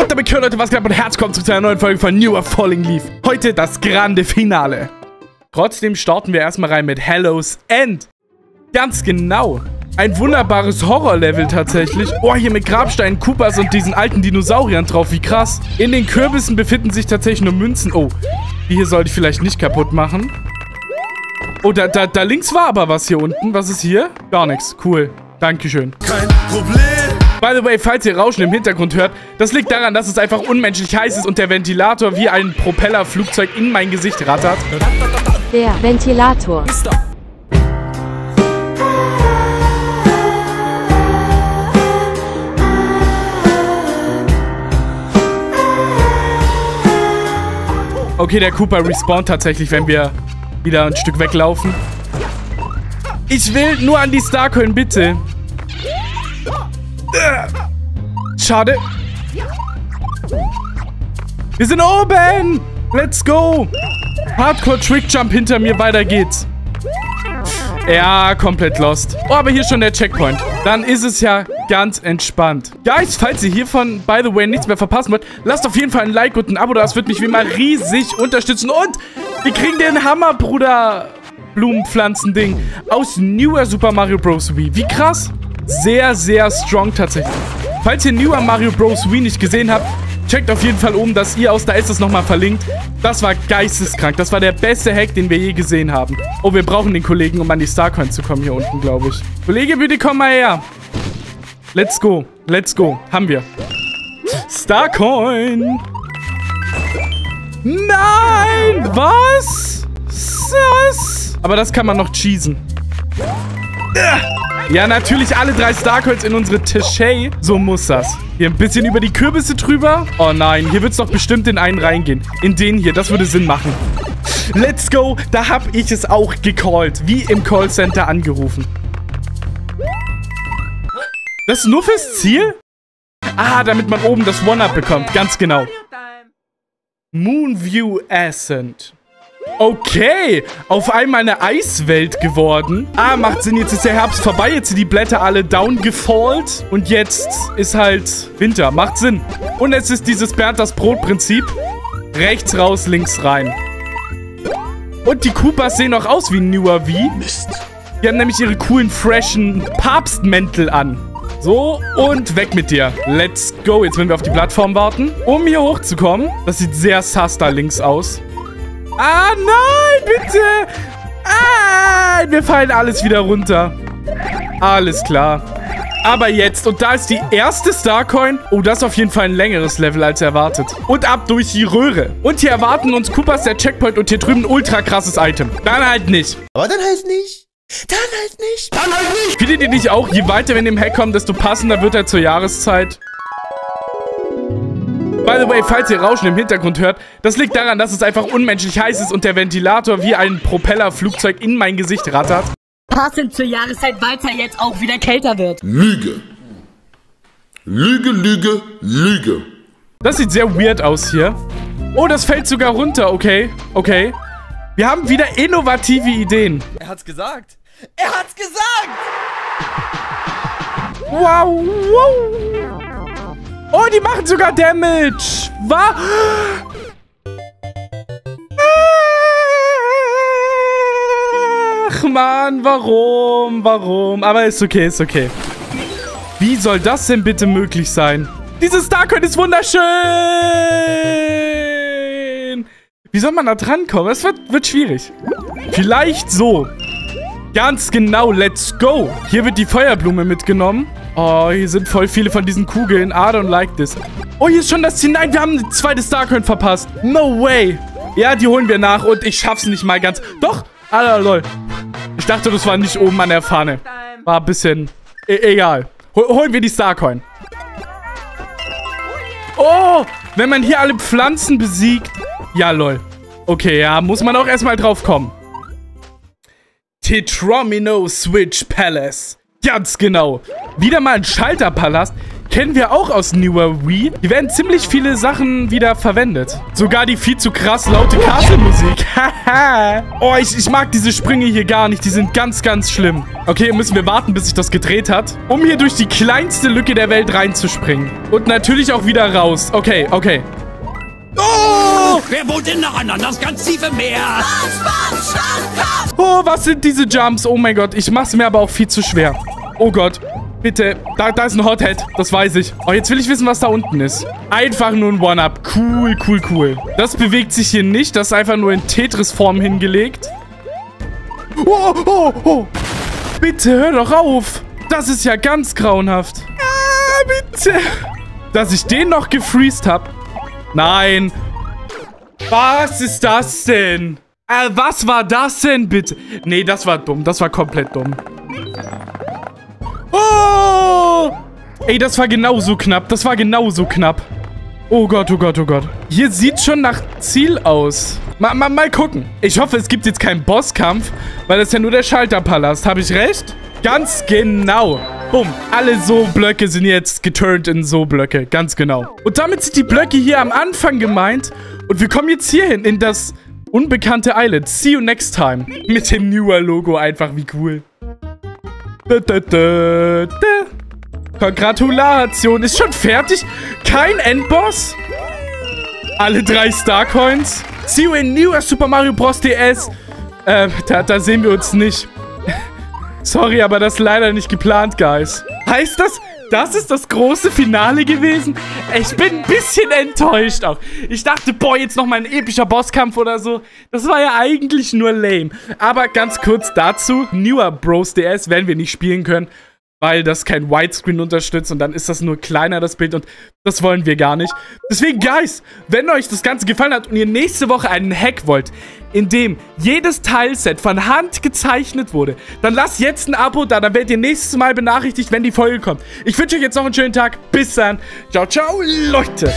Und damit Leute, was geht ab und herzlich willkommen zu einer neuen Folge von Newer Falling Leaf. Heute das grande Finale. Trotzdem starten wir erstmal rein mit Hello's End. Ganz genau. Ein wunderbares Horrorlevel tatsächlich. Oh, hier mit Grabsteinen, Koopas und diesen alten Dinosauriern drauf. Wie krass. In den Kürbissen befinden sich tatsächlich nur Münzen. Oh, die hier sollte ich vielleicht nicht kaputt machen. Oh, da, da, da links war aber was hier unten. Was ist hier? Gar nichts. Cool. Dankeschön. Kein Problem. By the way, falls ihr Rauschen im Hintergrund hört, das liegt daran, dass es einfach unmenschlich heiß ist und der Ventilator wie ein Propellerflugzeug in mein Gesicht rattert. Der Ventilator. Okay, der Cooper respawnt tatsächlich, wenn wir wieder ein Stück weglaufen. Ich will nur an die Starcoin, bitte. Schade. Wir sind oben. Let's go. Hardcore Trick Jump hinter mir. Weiter geht's. Ja, komplett lost. Oh, aber hier schon der Checkpoint. Dann ist es ja ganz entspannt. Guys, falls ihr hiervon, by the way, nichts mehr verpassen wollt, lasst auf jeden Fall ein Like und ein Abo da. Das wird mich wie immer riesig unterstützen. Und wir kriegen den Hammer, Bruder. Blumenpflanzen-Ding aus Newer Super Mario Bros. Wii. Wie krass. Sehr, sehr strong tatsächlich. Falls ihr Newer Mario Bros. Wii nicht gesehen habt, checkt auf jeden Fall um, dass ihr aus, da ist es nochmal verlinkt. Das war geisteskrank. Das war der beste Hack, den wir je gesehen haben. Oh, wir brauchen den Kollegen, um an die Starcoin zu kommen hier unten, glaube ich. Kollege, bitte komm mal her. Let's go. Let's go. Haben wir. Starcoin. Nein! Was? Was? Aber das kann man noch cheesen. Ja, natürlich alle drei Starcoins in unsere Tishay. So muss das. Hier ein bisschen über die Kürbisse drüber. Oh nein, hier wird es doch bestimmt in einen reingehen. In den hier, das würde Sinn machen. Let's go. Da habe ich es auch gecallt. Wie im Callcenter angerufen. Das ist nur fürs Ziel? Ah, damit man oben das One-Up bekommt. Ganz genau. Moonview Ascent. Okay, auf einmal eine Eiswelt geworden. Ah, macht Sinn, jetzt ist der Herbst vorbei, jetzt sind die Blätter alle downgefallt. Und jetzt ist halt Winter, macht Sinn. Und es ist dieses Bernd das Brot-Prinzip. Rechts raus, links rein. Und die Koopas sehen auch aus wie Newer V. Mist. Die haben nämlich ihre coolen, freshen Papstmäntel an. So, und weg mit dir. Let's go. Jetzt werden wir auf die Plattform warten, um hier hochzukommen. Das sieht sehr sass da links aus. Ah, nein, bitte. Ah, wir fallen alles wieder runter. Alles klar. Aber jetzt, und da ist die erste Starcoin. Oh, das ist auf jeden Fall ein längeres Level als erwartet. Und ab durch die Röhre. Und hier erwarten uns Koopas der Checkpoint und hier drüben ein ultra krasses Item. Dann halt nicht. Aber dann halt nicht. Dann halt nicht. Dann halt nicht. Findet ihr nicht auch, je weiter wir in dem Hack kommen, desto passender wird er zur Jahreszeit? By the way, falls ihr Rauschen im Hintergrund hört, das liegt daran, dass es einfach unmenschlich heiß ist und der Ventilator wie ein Propellerflugzeug in mein Gesicht rattert. passend zur Jahreszeit, weil es ja jetzt auch wieder kälter wird. Lüge. Lüge, Lüge, Lüge. Das sieht sehr weird aus hier. Oh, das fällt sogar runter. Okay, okay. Wir haben wieder innovative Ideen. Er hat's gesagt. Er hat's gesagt. Wow, wow. Oh, die machen sogar Damage. Was? Ach, Mann, warum? Warum? Aber ist okay, ist okay. Wie soll das denn bitte möglich sein? Dieses Starcoin ist wunderschön. Wie soll man da drankommen? Es wird, wird schwierig. Vielleicht so. Ganz genau, let's go. Hier wird die Feuerblume mitgenommen. Oh, hier sind voll viele von diesen Kugeln. I don't like this. Oh, hier ist schon das Ziel. Nein, wir haben ein zweites Starcoin verpasst. No way. Ja, die holen wir nach und ich schaff's nicht mal ganz. Doch. Ah, lol. Ich dachte, das war nicht oben an der Fahne. War ein bisschen... E egal. Hol holen wir die Starcoin. Oh, wenn man hier alle Pflanzen besiegt. Ja, lol. Okay, ja, muss man auch erstmal drauf kommen. Tetromino Switch Palace. Ganz genau. Wieder mal ein Schalterpalast. kennen wir auch aus Newer Wii. Hier werden ziemlich viele Sachen wieder verwendet. Sogar die viel zu krass laute Castle-Musik. Haha. oh, ich, ich mag diese Sprünge hier gar nicht. Die sind ganz, ganz schlimm. Okay, müssen wir warten, bis sich das gedreht hat, um hier durch die kleinste Lücke der Welt reinzuspringen. Und natürlich auch wieder raus. Okay, okay. Oh! Wer wohnt denn noch an das ganz tiefe Meer? Oh, was sind diese Jumps? Oh mein Gott, ich mach's mir aber auch viel zu schwer. Oh Gott. Bitte, da, da ist ein Hothead. Das weiß ich. Oh, jetzt will ich wissen, was da unten ist. Einfach nur ein One-Up. Cool, cool, cool. Das bewegt sich hier nicht. Das ist einfach nur in Tetris-Form hingelegt. Oh, oh, oh. Bitte, hör doch auf. Das ist ja ganz grauenhaft. Ah, bitte. Dass ich den noch gefreezed habe. Nein. Was ist das denn? Äh, was war das denn bitte? Nee, das war dumm. Das war komplett dumm. Oh! Ey, das war genauso knapp. Das war genauso knapp. Oh Gott, oh Gott, oh Gott. Hier sieht schon nach Ziel aus. Mal, mal, mal gucken. Ich hoffe, es gibt jetzt keinen Bosskampf, weil das ist ja nur der Schalterpalast. Habe ich recht? Ganz genau. Bumm. Alle So-Blöcke sind jetzt geturnt in So-Blöcke. Ganz genau. Und damit sind die Blöcke hier am Anfang gemeint. Und wir kommen jetzt hierhin in das unbekannte Island. See you next time. Mit dem Newer-Logo einfach. Wie cool. Gratulation. Ist schon fertig? Kein Endboss? Alle drei Starcoins? See you in Newer Super Mario Bros. DS. Ähm, da, da sehen wir uns nicht. Sorry, aber das ist leider nicht geplant, Guys. Heißt das, das ist das große Finale gewesen? Ich bin ein bisschen enttäuscht auch. Ich dachte, boah, jetzt nochmal ein epischer Bosskampf oder so. Das war ja eigentlich nur lame. Aber ganz kurz dazu, Newer Bros DS werden wir nicht spielen können weil das kein Widescreen unterstützt und dann ist das nur kleiner, das Bild und das wollen wir gar nicht. Deswegen, Guys, wenn euch das Ganze gefallen hat und ihr nächste Woche einen Hack wollt, in dem jedes Teilset von Hand gezeichnet wurde, dann lasst jetzt ein Abo da, dann werdet ihr nächstes Mal benachrichtigt, wenn die Folge kommt. Ich wünsche euch jetzt noch einen schönen Tag. Bis dann. Ciao, ciao, Leute.